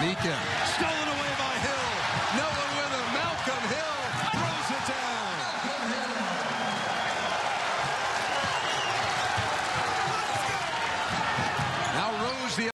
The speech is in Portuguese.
Nika. Stolen